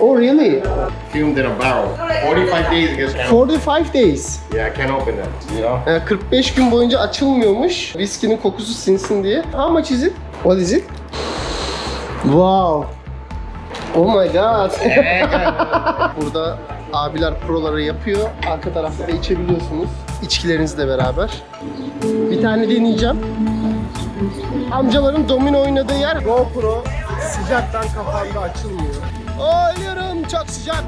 Oh really? Fumed in a barrel. 45 days gets canned. 45 days. Yeah, I can't open it. You know? Yani 45 gün boyunca açılmıyormuş. Viskinin kokusu sinsin diye. How much is it? What is it? Wow. Oh my god. Burada abiler proları yapıyor. Arka tarafta da içebiliyorsunuz. İçkilerinizle beraber. Bir tane deneyeceğim. Amcaların domino oynadığı yer GoPro sıcaktan kafamda açılmıyor. Aa, ölüyorum çok sıcak.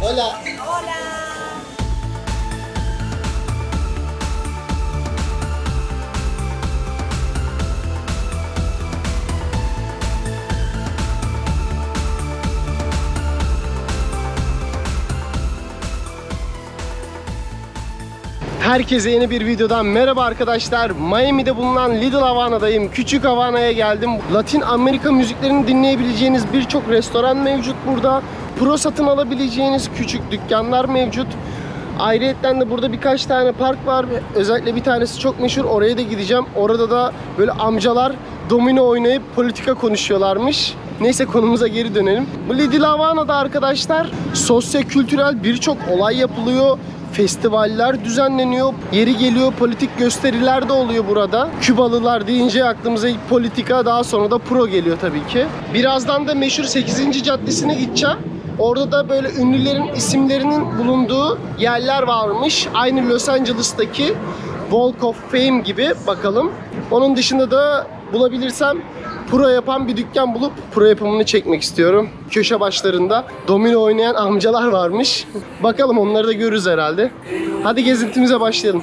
Hola. Herkese yeni bir videodan merhaba arkadaşlar. Miami'de bulunan Little Havana'dayım. Küçük Havana'ya geldim. Latin Amerika müziklerini dinleyebileceğiniz birçok restoran mevcut burada. Pro satın alabileceğiniz küçük dükkanlar mevcut. Ayrıyetten de burada birkaç tane park var. Özellikle bir tanesi çok meşhur. Oraya da gideceğim. Orada da böyle amcalar domino oynayıp politika konuşuyorlarmış. Neyse konumuza geri dönelim. Bu Little Havana'da arkadaşlar sosyo-kültürel birçok olay yapılıyor festivaller düzenleniyor. Yeri geliyor politik gösteriler de oluyor burada. Kübalılar deyince aklımıza ilk politika daha sonra da pro geliyor tabii ki. Birazdan da meşhur 8. caddesine gideceğim. Orada da böyle ünlülerin isimlerinin bulunduğu yerler varmış. Aynı Los Angeles'taki Walk of Fame gibi bakalım. Onun dışında da bulabilirsem pro yapan bir dükkan bulup pro yapımını çekmek istiyorum. Köşe başlarında domino oynayan amcalar varmış. Bakalım onları da görürüz herhalde. Hadi gezintimize başlayalım.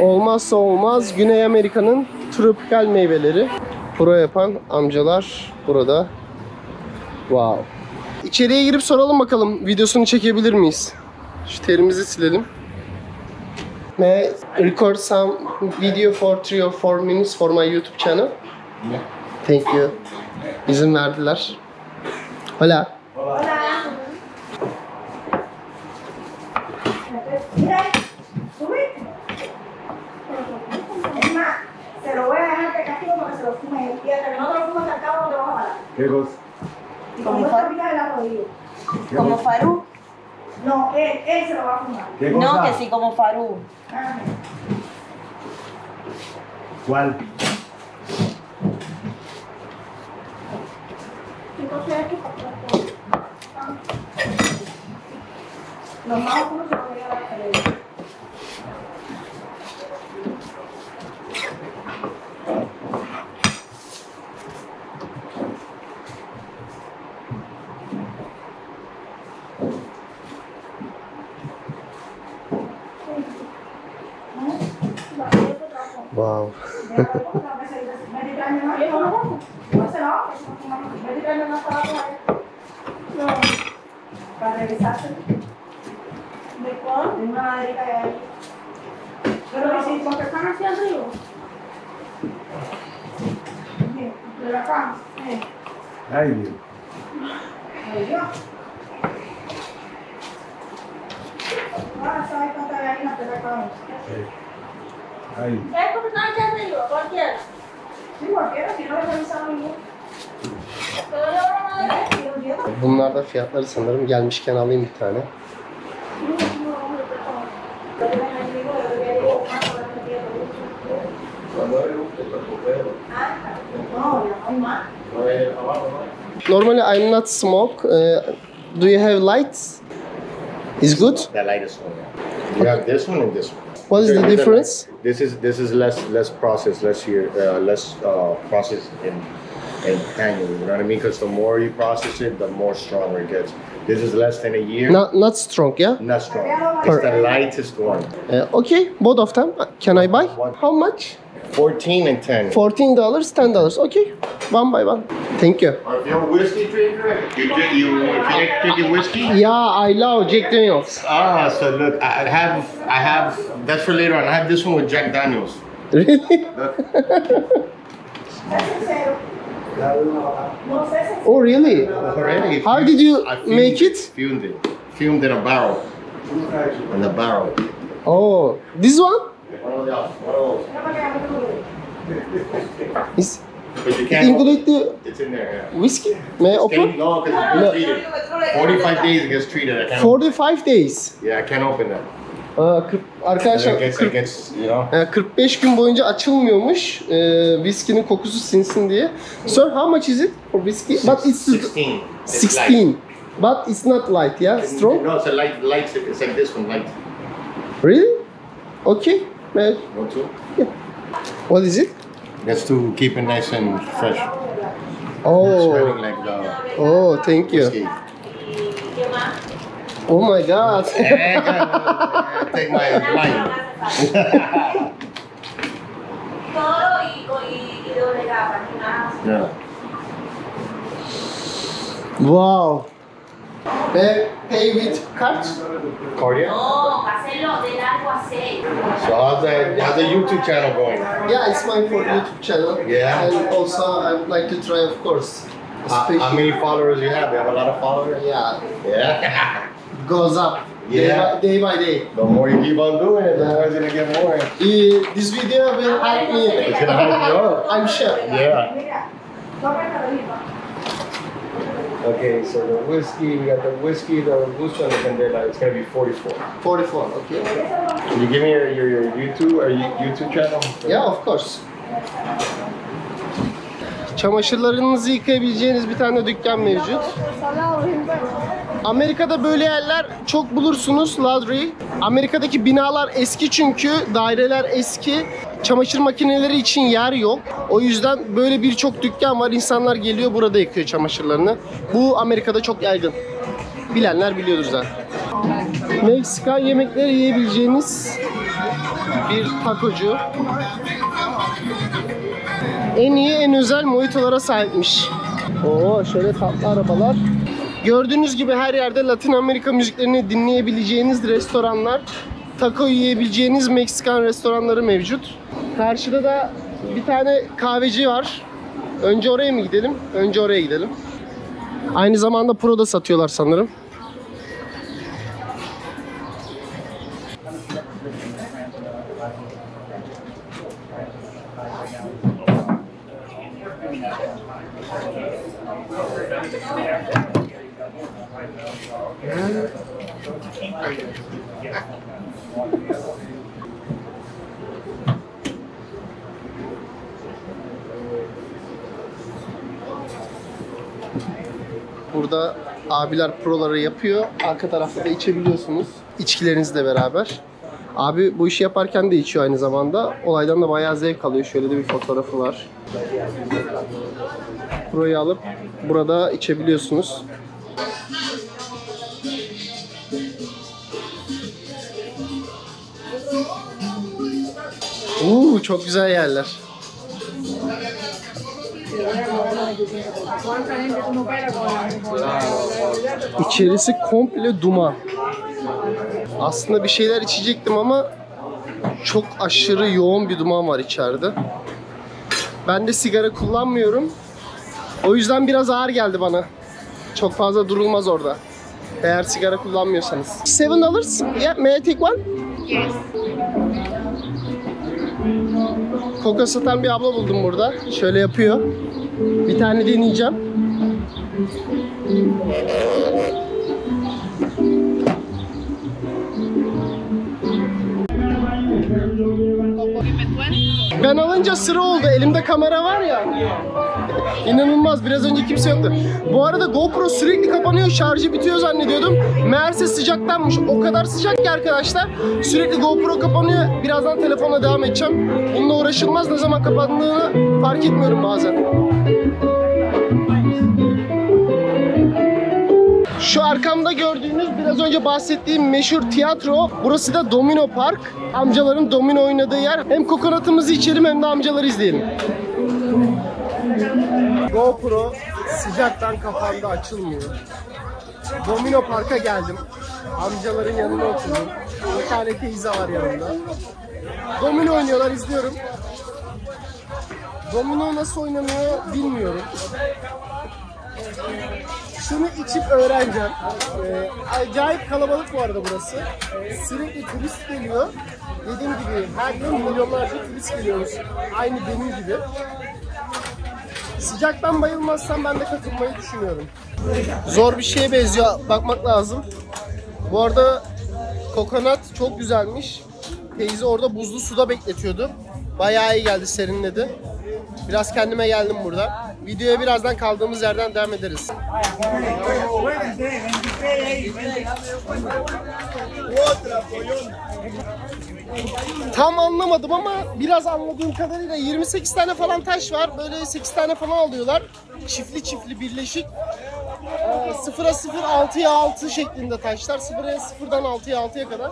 Olmazsa olmaz Güney Amerika'nın tropikal meyveleri. Pro yapan amcalar burada. Wow. İçeriye girip soralım bakalım videosunu çekebilir miyiz? Şu terimizi silelim. May I record some video for 3 or 4 minutes for my YouTube channel? Yeah. Thank you. İzin verdiler. Hola. Mira, sube. Es más, se lo voy a dejar de castigo para que se lo fume. Y hasta que no te lo fumes al cabo, no te vas a parar. Here goes. Y como no No, él, él se lo va a fumar. ¿Qué No, que sí, como Farú. Ajá. ¿Cuál? Entonces, aquí Los más oscuros se lo voy a dar a él. Wow. Para revisarse. ¿De cuál? De una maderita que hay ahí. Pero si porque están hacia arriba. De la cama. Eh. Ay, Dios. Ay, Dios. Ahora sabes cuánta gallina te la cama. Ay. ¿Es porque están hacia arriba? Cualquiera. Sí, cualquiera, si no le revisaron ninguno. Da fiyatları sanırım gelmişken alayım bir tane. Normally I'm not smoke. Uh, do you have lights? Is good? The lightest one. yeah. You have this one and this one. What is the difference? light. This is this is less less process, less here, uh, less uh, process in in annually. You know what I mean? Because the more you process it, the more stronger it gets. This is less than a year. Not not strong, yeah? Not strong. It's the lightest one. Uh, okay, both of them. Can I buy? One. How much? 14 and 10. Fourteen dollars, ten dollars. Okay, one by one. Thank you. Or if you're a whiskey drinker, you drink you if you like drinking whiskey. Yeah, I love Jack Daniels. Ah, so look, I I have I have that's for later on. I have this one with Jack Daniels. Really? Sé sincero. No sé sincero. Oh really? Already. How did you I fumed make it? Fumed it. Fumed in a barrel. In the barrel. Oh, this one One of those. One of No me queda mucho duro. is those. But you can't. include the It's in there. Yeah. whiskey. May I open? getting- No, because No. it's treated. 45 days it gets treated. I can't. 45 days. Yeah, I can't open that. Aa, 40 And arkadaşlar gets, 40 it gets, you know. e, 45 gün boyunca açılmıyormuş e, viskinin kokusu sinsin diye. Sir, how much is it for whiskey? But it's 16. It's 16. But it's not light, yeah? Strong? No, it's a light, light. It's like this one, light. Really? Okay. Uh, two. what is it? That's to keep it nice and fresh. Oh. Smelling like the Oh, thank you. whiskey. Oh my god. Yeah, Take my. Todo y, nada. Yeah. wow. Pay, pay with card? Korea. No, hacerlo de largo a. So how's the how's the YouTube channel going? Yeah, it's my for YouTube channel. Yeah. And also I would like to try, of course. How, how many followers you have? You have a lot of followers. Yeah, Yeah. goes up. Yeah. Day by, day by day. the more you keep on doing it, the more it's gonna get more. Uh, this video will help me. It's gonna help you out. I'm sure. Yeah. Okay, so the whiskey, we got the whiskey, the Robusto, and the Candela. It's gonna be 44. 44, okay. Can you give me your, your, your YouTube or you- YouTube channel? Yeah, of course. Çamaşırlarınızı yıkayabileceğiniz bir tane dükkan mevcut. Amerika'da böyle yerler çok bulursunuz laundry. Amerika'daki binalar eski çünkü daireler eski. Çamaşır makineleri için yer yok. O yüzden böyle birçok dükkan var. İnsanlar geliyor burada yıkıyor çamaşırlarını. Bu Amerika'da çok yaygın. Bilenler biliyordur zaten. Meksikan yemekleri yiyebileceğiniz bir takocu. En iyi en özel mojitolara sahipmiş. Oo şöyle tatlı arabalar. Gördüğünüz gibi her yerde Latin Amerika müziklerini dinleyebileceğiniz restoranlar, taco yiyebileceğiniz Meksikan restoranları mevcut. Karşıda da bir tane kahveci var. Önce oraya mı gidelim? Önce oraya gidelim. Aynı zamanda pro da satıyorlar sanırım. Burada abiler proları yapıyor. Arka tarafta da içebiliyorsunuz. İçkilerinizle beraber. Abi bu işi yaparken de içiyor aynı zamanda. Olaydan da bayağı zevk alıyor. Şöyle de bir fotoğrafı var. Proyu alıp burada içebiliyorsunuz. Uuu çok güzel yerler. İçerisi komple duman. Aslında bir şeyler içecektim ama çok aşırı yoğun bir duman var içeride. Ben de sigara kullanmıyorum. O yüzden biraz ağır geldi bana. Çok fazla durulmaz orada. Eğer sigara kullanmıyorsanız. Seven dollars? Yeah, may I take one? Koka satan bir abla buldum burada. Şöyle yapıyor. Bir tane deneyeceğim. Ben alınca sıra oldu. Elimde kamera var ya. İnanılmaz. Biraz önce kimse yoktu. Bu arada GoPro sürekli kapanıyor. Şarjı bitiyor zannediyordum. Meğerse sıcaktanmış. O kadar sıcak ki arkadaşlar. Sürekli GoPro kapanıyor. Birazdan telefonla devam edeceğim. Bununla uğraşılmaz. Ne zaman kapandığını fark etmiyorum bazen. Şu arkamda gördüğünüz biraz önce bahsettiğim meşhur tiyatro. Burası da Domino Park. Amcaların domino oynadığı yer. Hem kokonatımızı içelim hem de amcaları izleyelim. GoPro sıcaktan kapandı açılmıyor. Domino Park'a geldim. Amcaların yanına oturdum. Bir tane teyze var yanımda. Domino oynuyorlar izliyorum. Domino nasıl oynanıyor bilmiyorum. Şunu içip öğreneceğim. Ee, acayip kalabalık bu arada burası. Sürekli turist geliyor. Dediğim gibi her gün milyonlarca turist geliyormuş. Aynı benim gibi. Sıcaktan bayılmazsam ben de katılmayı düşünüyorum. Zor bir şeye benziyor. Bakmak lazım. Bu arada kokonat çok güzelmiş. Teyze orada buzlu suda bekletiyordu. Bayağı iyi geldi, serinledi. Biraz kendime geldim burada. Videoya birazdan kaldığımız yerden devam ederiz. Tam anlamadım ama biraz anladığım kadarıyla 28 tane falan taş var. Böyle 8 tane falan alıyorlar. Çiftli çiftli birleşik. Ee, 0'a 0, 6'ya 6 şeklinde taşlar. 0'a 0'dan 6'ya 6'ya kadar.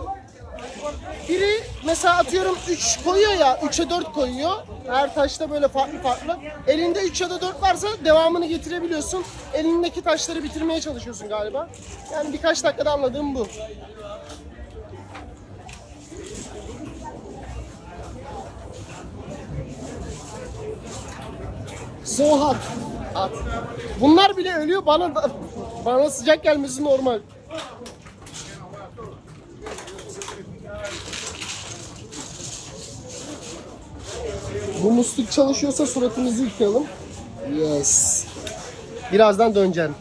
Biri mesela atıyorum 3 koyuyor ya 3'e 4 koyuyor. Her taşta böyle farklı farklı. Elinde 3 ya da 4 varsa devamını getirebiliyorsun. Elindeki taşları bitirmeye çalışıyorsun galiba. Yani birkaç dakikada anladığım bu. So hot. Hot. Bunlar bile ölüyor bana da, bana sıcak gelmesi normal. Bu musluk çalışıyorsa suratımızı yıkayalım. Yes. Birazdan döneceğim.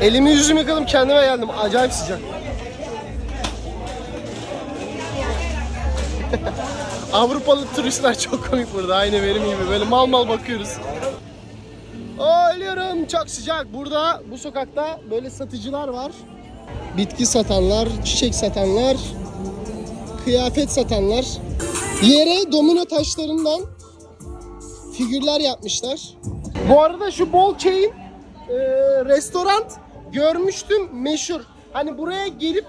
Elimi yüzümü yıkadım kendime geldim. Acayip sıcak. Avrupalı turistler çok komik burada. Aynı benim gibi. Böyle mal mal bakıyoruz. Ölüyorum. Çok sıcak. Burada bu sokakta böyle satıcılar var. Bitki satanlar, çiçek satanlar, kıyafet satanlar. Yere domino taşlarından figürler yapmışlar. Bu arada şu Bol Chain e, restoran görmüştüm meşhur. Hani buraya gelip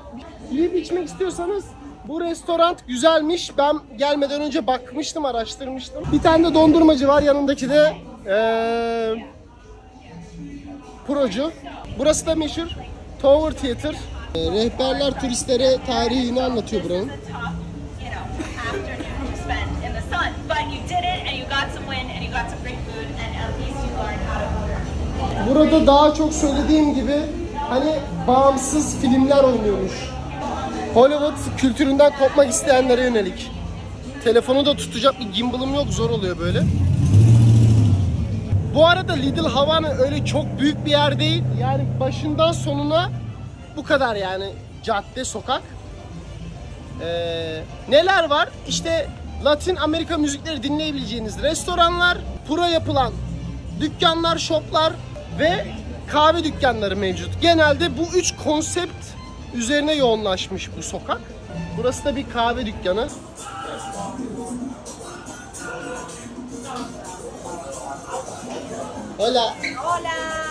yiyip içmek istiyorsanız bu restoran güzelmiş. Ben gelmeden önce bakmıştım, araştırmıştım. Bir tane de dondurmacı var. Yanındaki de e, procu. Burası da meşhur. Tower Theater. E, rehberler turistlere tarihini anlatıyor buranın. Burada daha çok söylediğim gibi hani bağımsız filmler oynuyormuş. Hollywood kültüründen kopmak isteyenlere yönelik. Telefonu da tutacak bir gimbal'ım yok zor oluyor böyle. Bu arada Little Havana öyle çok büyük bir yer değil. Yani başından sonuna bu kadar yani cadde, sokak. Ee, neler var? İşte Latin Amerika müzikleri dinleyebileceğiniz restoranlar, pro yapılan dükkanlar, shoplar ve kahve dükkanları mevcut. Genelde bu üç konsept üzerine yoğunlaşmış bu sokak. Burası da bir kahve dükkanı. Hola. Hola!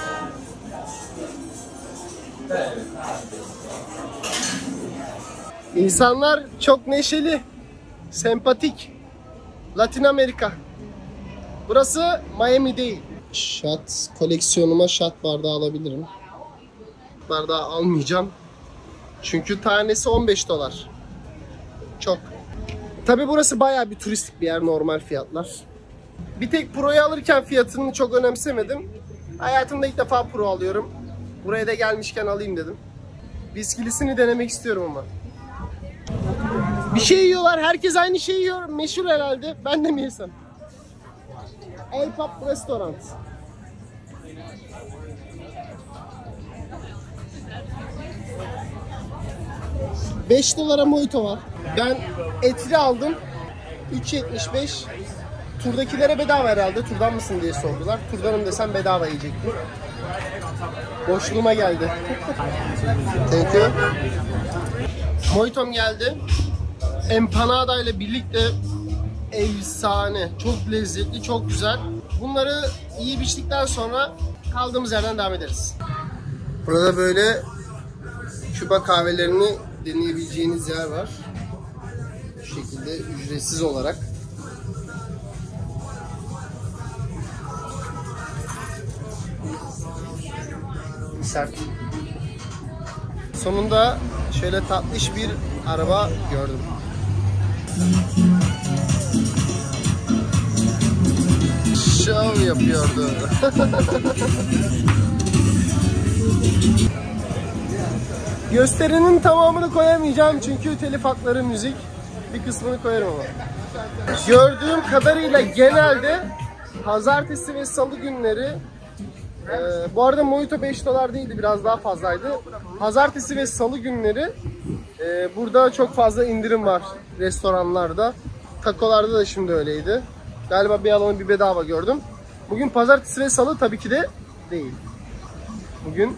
İnsanlar çok neşeli, sempatik. Latin Amerika. Burası Miami değil. Shot koleksiyonuma shot bardağı alabilirim. Bardağı almayacağım. Çünkü tanesi 15 dolar. Çok. Tabi burası bayağı bir turistik bir yer normal fiyatlar. Bir tek Pro'yu alırken fiyatını çok önemsemedim. Hayatımda ilk defa Pro alıyorum. Buraya da gelmişken alayım dedim. Viskilisini denemek istiyorum ama. Bir şey yiyorlar. Herkes aynı şeyi yiyor. Meşhur herhalde. Ben de mi yesem? El Pap Restaurant. Beş dolara mojito var. Ben etli aldım. 3.75. Turdakilere bedava herhalde. Turdan mısın diye sordular. Turdanım desem bedava yiyecektim. Boşluğuma geldi. Thank you. Mojitom geldi. Empanada ile birlikte efsane. Çok lezzetli, çok güzel. Bunları iyi biçtikten sonra kaldığımız yerden devam ederiz. Burada böyle Küba kahvelerini deneyebileceğiniz yer var. Bu şekilde ücretsiz olarak. Sert. Sonunda şöyle tatlış bir araba gördüm. Şov yapıyordu. Gösterinin tamamını koyamayacağım çünkü telif hakları müzik. Bir kısmını koyarım ama. Gördüğüm kadarıyla genelde pazartesi ve salı günleri ee, bu arada Mojito 5 dolar değildi biraz daha fazlaydı. Pazartesi ve salı günleri e, burada çok fazla indirim var restoranlarda. Takolarda da şimdi öyleydi. Galiba bir alanı bir bedava gördüm. Bugün pazartesi ve salı tabii ki de değil. Bugün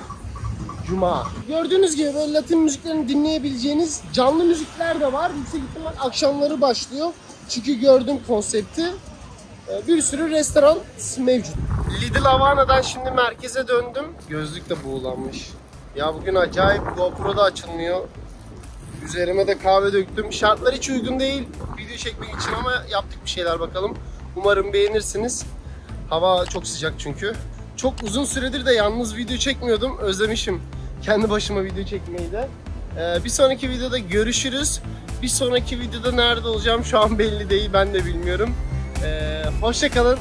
Cuma. Gördüğünüz gibi böyle Latin müziklerini dinleyebileceğiniz canlı müzikler de var. Yüksek ihtimal akşamları başlıyor. Çünkü gördüm konsepti. Ee, Bir sürü restoran mevcut. Lidl Havana'dan şimdi merkeze döndüm. Gözlük de buğulanmış. Ya bugün acayip GoPro da açılmıyor. Üzerime de kahve döktüm. Şartlar hiç uygun değil video çekmek için ama yaptık bir şeyler bakalım. Umarım beğenirsiniz. Hava çok sıcak çünkü. Çok uzun süredir de yalnız video çekmiyordum. Özlemişim kendi başıma video çekmeyi de. Ee, bir sonraki videoda görüşürüz. Bir sonraki videoda nerede olacağım şu an belli değil. Ben de bilmiyorum. Ee, hoşça kalın.